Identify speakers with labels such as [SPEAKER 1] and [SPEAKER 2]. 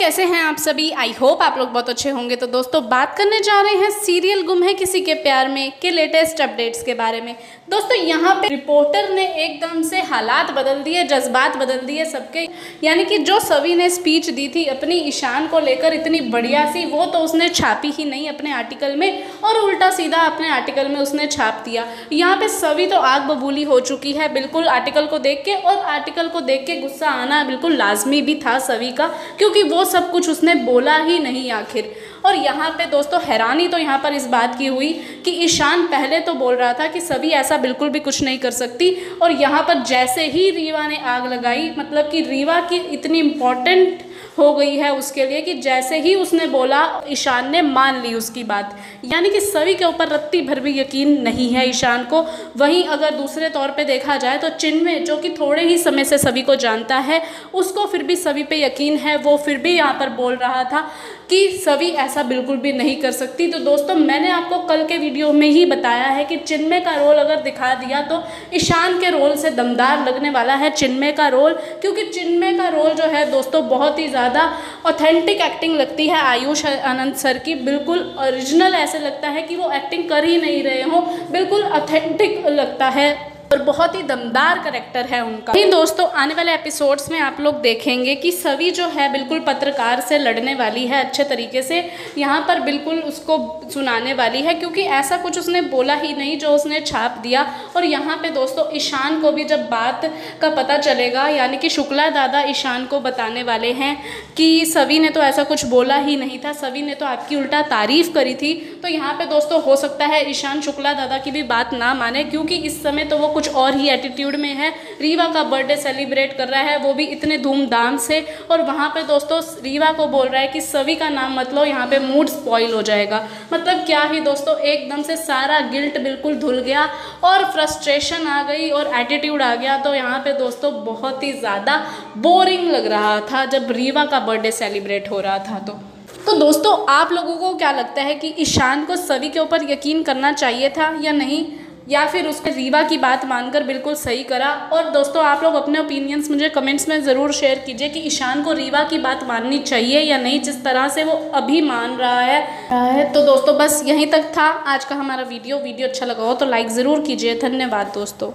[SPEAKER 1] कैसे हैं आप सभी? आई होप आप लोग बहुत अच्छे होंगे। तो दोस्तों, बात करने जा रहे हैं सीरियल गुम है किसी के प्यार में के लेटेस्ट अपडेट्स के बारे में। दोस्तों, यहाँ पे रिपोर्टर ने एकदम से हालात बदल दिए, जज्बात बदल दिए सबके। यानी कि जो सभी ने स्पीच दी थी अपनी ईशान को लेकर इतनी बढ़िया सी, वो तो उसने छापी ही नहीं अपने आर्टिकल में और उल्टा सीधा अपने आर्टिकल में उसने छाप दिया। यहाँ पे सभी तो आग बबूली हो चुकी है बिल्कुल आर्टिकल को देख के और आर्टिकल को देख के गुस्सा आना बिल्कुल लाजमी भी था सभी का, क्योंकि वो सब कुछ उसने बोला ही नहीं आखिर। और यहाँ पे दोस्तों हैरानी तो यहाँ पर इस बात की हुई कि ईशान पहले तो बोल रहा था कि सभी ऐसा बिल्कुल भी कुछ नहीं कर सकती और यहाँ पर जैसे ही रीवा ने आग लगाई मतलब कि रीवा की इतनी इम्पोर्टेंट हो गई है उसके लिए कि जैसे ही उसने बोला, ईशान ने मान ली उसकी बात। यानी कि सभी के ऊपर रत्ती भर भी यकीन नहीं है ईशान को। वहीं अगर दूसरे तौर पे देखा जाए तो चिन्मय, जो कि थोड़े ही समय से सभी को जानता है, उसको फिर भी सभी पे यकीन है। वो फिर भी यहाँ पर बोल रहा था कि सभी ऐसा बिल्कुल भी नहीं कर सकती। तो दोस्तों, मैंने आपको कल के वीडियो में ही बताया है कि चिन्मय का रोल अगर दिखा दिया तो ईशान के रोल से दमदार लगने वाला है चिन्मय का रोल। क्योंकि चिन्मय का रोल जो है दोस्तों, बहुत ही ज़्यादा ऑथेंटिक एक्टिंग लगती है आयुष आनंद सर की। बिल्कुल ओरिजिनल ऐसे लगता है कि वो एक्टिंग कर ही नहीं रहे हों। बिल्कुल ऑथेंटिक लगता है। और बहुत ही दमदार करेक्टर है उनका। ही दोस्तों, आने वाले एपिसोड्स में आप लोग देखेंगे कि सभी जो है बिल्कुल पत्रकार से लड़ने वाली है, अच्छे तरीके से यहाँ पर बिल्कुल उसको सुनाने वाली है, क्योंकि ऐसा कुछ उसने बोला ही नहीं जो उसने छाप दिया। और यहाँ पे दोस्तों, ईशान को भी जब बात का पता चलेगा, यानी कि शुक्ला दादा ईशान को बताने वाले हैं कि सभी ने तो ऐसा कुछ बोला ही नहीं था सभी ने तो आपकी उल्टा तारीफ़ करी थी। तो यहाँ पर दोस्तों, हो सकता है ईशान शुक्ला दादा की भी बात ना माने, क्योंकि इस समय तो वो कुछ और ही एटीट्यूड में है। रीवा का बर्थडे सेलिब्रेट कर रहा है, वो भी इतने धूमधाम से। और वहाँ पर दोस्तों, रीवा को बोल रहा है कि सभी का नाम मत लो, यहाँ पे मूड स्पॉइल हो जाएगा। मतलब क्या ही दोस्तों, एकदम से सारा गिल्ट बिल्कुल धुल गया और फ्रस्ट्रेशन आ गई और एटीट्यूड आ गया। तो यहाँ पे दोस्तों, बहुत ही ज़्यादा बोरिंग लग रहा था जब रीवा का बर्थडे सेलिब्रेट हो रहा था तो। तो दोस्तों, आप लोगों को क्या लगता है कि ईशान को सभी के ऊपर यकीन करना चाहिए था या नहीं? या फिर उसके रीवा की बात मानकर बिल्कुल सही करा। और दोस्तों, आप लोग अपने ओपिनियंस मुझे कमेंट्स में ज़रूर शेयर कीजिए कि ईशान को रीवा की बात माननी चाहिए या नहीं, जिस तरह से वो अभी मान रहा है। तो दोस्तों, बस यहीं तक था आज का हमारा वीडियो वीडियो अच्छा लगा हो तो लाइक ज़रूर कीजिए। धन्यवाद दोस्तों।